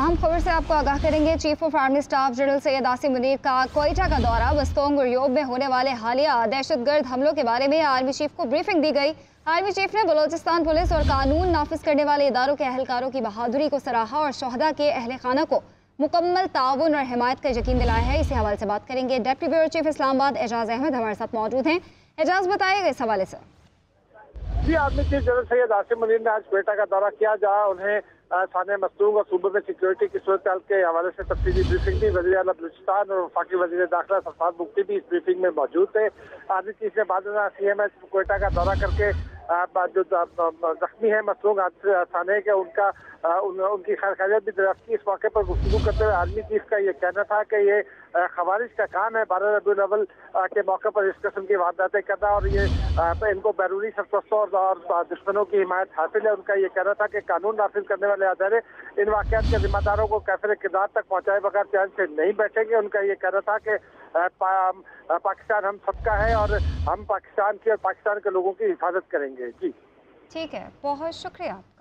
अहम खबर से आपको आगाह करेंगे। Chief of army staff general Syed Asim Munir का कोयटा का दौरा। बस्तोंग और योब में होने वाले हालिया दहशतगर्द हमलों के बारे में आर्मी चीफ को ब्रीफिंग दी गई। आर्मी चीफ ने बलोचिस्तान पुलिस और कानून नाफिज करने वाले इदारों के अहलकारों की बहादुरी को सराहा और शहदा के अहल खाना को मुकम्मल ताउन और हमायत का यकीन दिलाया है। इसी हवाले से बात करेंगे। Deputy bureau chief Islamabad Ejaz Ahmed हमारे साथ मौजूद हैं। एजाज बताएगा इस हवाले से। जी army chief general Syed Asim Munir ने आज क्वेटा का दौरा किया, जहाँ उन्हें थाने मस्तूंग और सूबे में सिक्योरिटी की सूरत के हवाले से तफसीली ब्रीफिंग दी। वजी अला बलूचिस्तान और वफाकी वजी दाखिला सफाद मुफ्ती भी इस ब्रीफिंग में मौजूद थे। आर्मी चीफ ने बाद सी एम एस कोयटा का दौरा करके जो जख्मी है मसरूंग थाने के उनका उन, उनकी खैर खैरियत भी दरियाफ्त की इस मौके पर गुफ्तु करते हुए आर्मी चीफ का ये कहना था कि ये खबारिश का काम है। बारह रबी अवल के मौके पर इस किस्म की वारदातें करना और ये इनको बैरूनी सरप्रस्तों और दुश्मनों की हिमायत हासिल है। उनका ये कहना था कि कानून नाफिज करने वाले अदारे इन वाकत के जिम्मेदारों को कैफर किरदार तक पहुँचाए बगैर चैन से नहीं बैठेंगे। उनका ये कहना था कि पा, पाकिस्तान हम सबका है और हम पाकिस्तान की और पाकिस्तान के लोगों की हिफाजत करेंगे। जी। ठीक है बहुत शुक्रिया आपका।